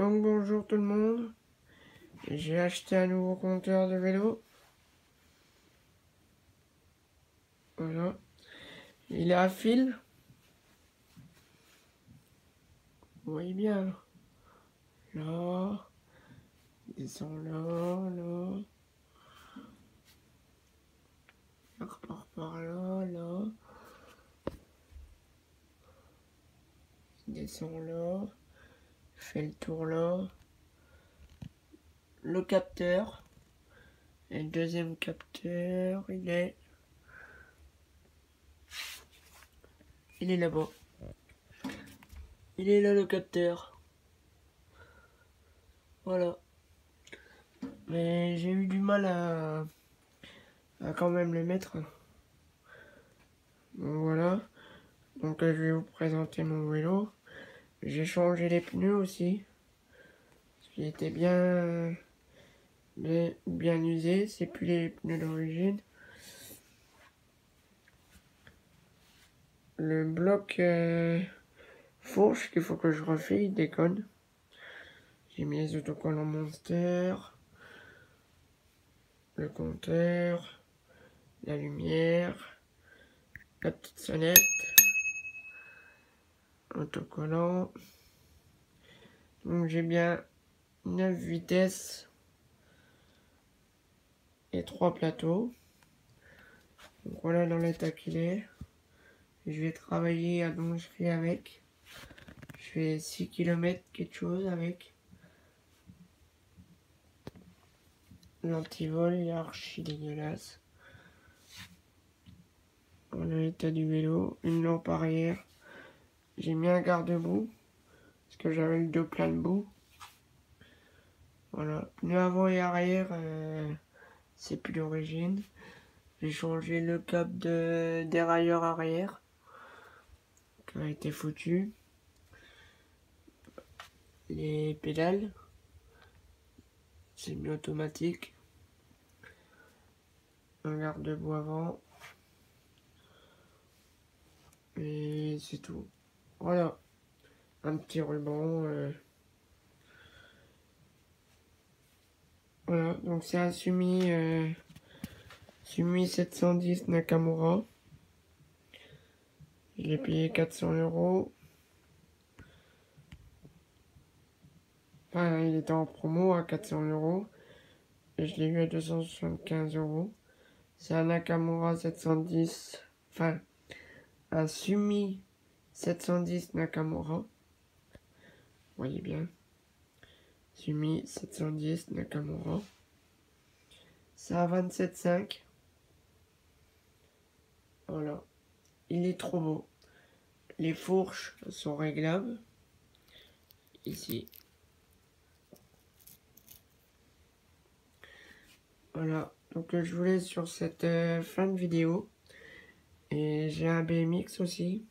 Donc bonjour tout le monde. J'ai acheté un nouveau compteur de vélo. Voilà. Il est à fil. Vous voyez bien là. Là. Descend là, là. Repart par là, là. Descend là. Fait le tour là. Le capteur. Et le deuxième capteur, il est... Il est là-bas. Il est là le capteur. Voilà. Mais j'ai eu du mal à, à quand même le mettre. Voilà. Donc je vais vous présenter mon vélo. J'ai changé les pneus aussi. Parce qu'ils étaient bien, bien, usés. C'est plus les pneus d'origine. Le bloc euh, fourche qu'il faut que je refais, il déconne. J'ai mis les autocollants Monster le compteur, la lumière, la petite sonnette, autocollant. Donc j'ai bien 9 vitesses et 3 plateaux. Donc voilà dans l'état qu'il est. Je vais travailler à Dongerie avec. Je fais 6 km quelque chose avec. L'antivol est archi dégueulasse. Voilà l'état du vélo. Une lampe arrière. J'ai mis un garde-boue. Parce que j'avais le dos plein de boue. Voilà. Pneu avant et arrière. Euh, c'est plus d'origine. J'ai changé le cap de dérailleur arrière. Qui a été foutu. Les pédales c'est mieux automatique un garde-boue avant et c'est tout voilà un petit ruban euh. voilà donc c'est un Sumi euh, Sumi 710 Nakamura il est payé 400 euros il était en promo à 400 euros. Et je l'ai eu à 275 euros. C'est un Nakamura 710. Enfin, un Sumi 710 Nakamura. Vous voyez bien. Sumi 710 Nakamura. C'est à 27,5. Voilà. Il est trop beau. Les fourches sont réglables. Ici. Voilà, donc je vous laisse sur cette euh, fin de vidéo. Et j'ai un BMX aussi.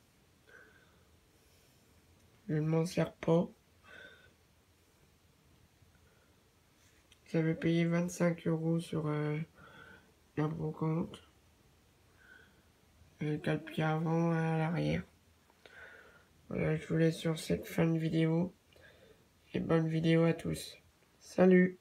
Je ne m'en sers pas. J'avais payé 25 euros sur euh, la brocante. Avec le pied avant à l'arrière. Voilà, je vous laisse sur cette fin de vidéo. Et bonne vidéo à tous. Salut